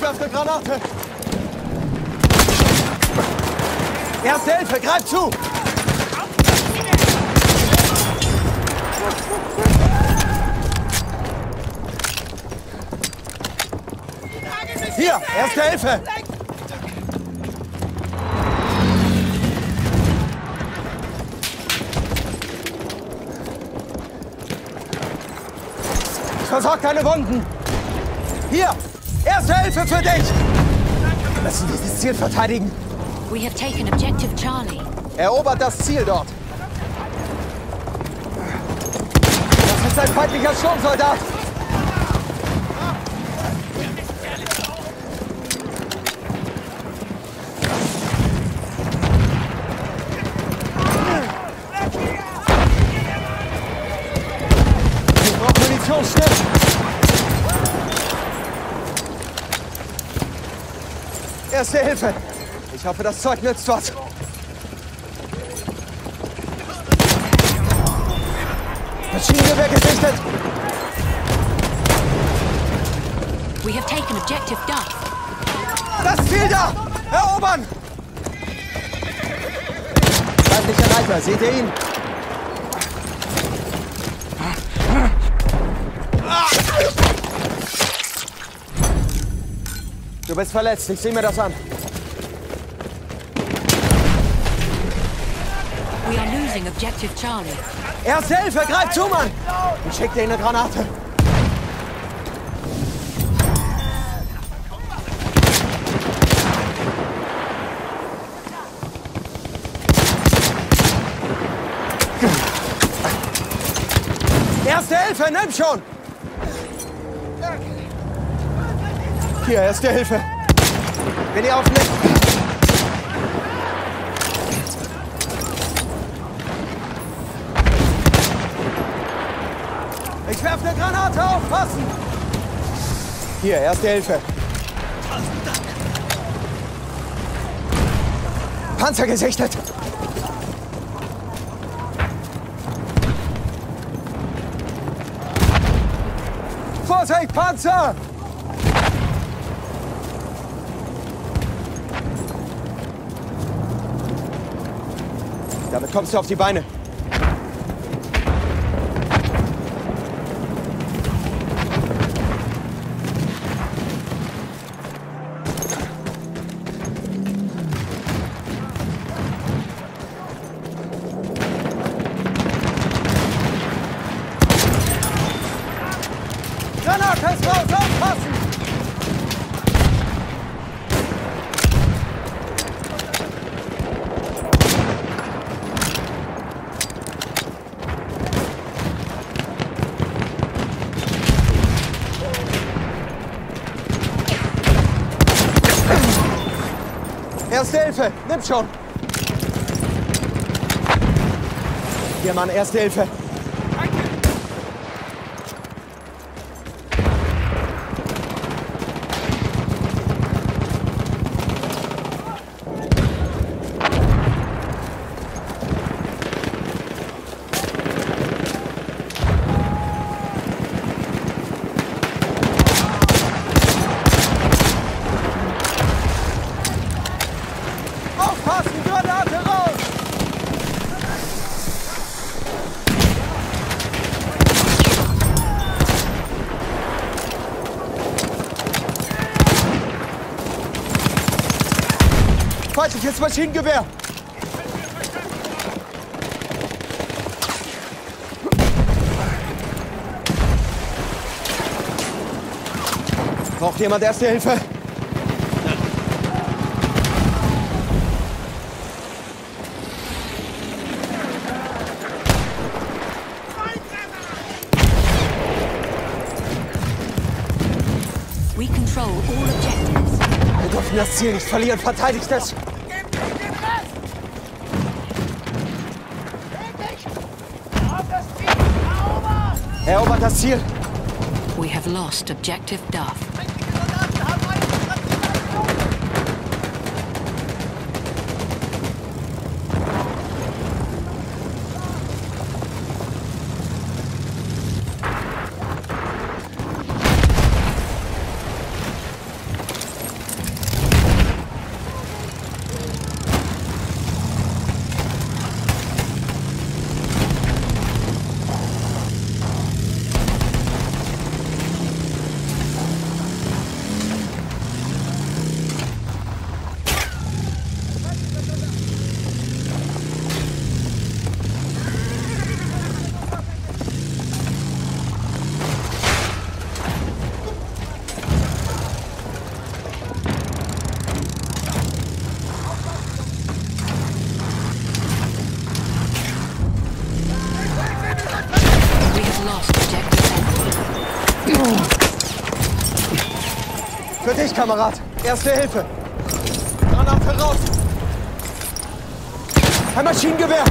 werfe eine Granate. Erste Hilfe, greif zu! Hier, erste Hilfe! Ich versorge deine Wunden. Hier, erste Hilfe für dich! Wir müssen dieses Ziel verteidigen. We have taken objective Charlie. Erobert das Ziel dort. Das ist ein feindlicher Sturmsoldat. Ich brauche Munition, schnell. Erste Hilfe. Ich hoffe, das Zeug nützt was. Maschinengewehr gesichtet. We have taken objective Duff. Das Ziel da! Erobern! Feindlicher Reiter, seht ihr ihn? Du bist verletzt, ich sehe mir das an. We are losing objective Charlie. Erste Hilfe, greif zu, Mann! Ich schick dir eine Granate. Erste Hilfe, nimm schon! Hier, erste Hilfe. Bin ihr auf dem Ich werfe eine Granate, aufpassen! Hier, erste Hilfe. Panzer gesichtet! Vorsicht, Panzer! Kommst du auf die Beine. Ist raus, aufpassen! Erste Hilfe, nimm schon! Hier, Mann, erste Hilfe. Aufpassen, Granate raus! Feindliches Maschinengewehr! Braucht jemand erste Hilfe? Wir dürfen das Ziel nicht verlieren. Verteidigt es! Erobert das Ziel! We have lost objective Duff. Für dich, Kamerad. Erste Hilfe. Granate raus. Ein Maschinengewehr.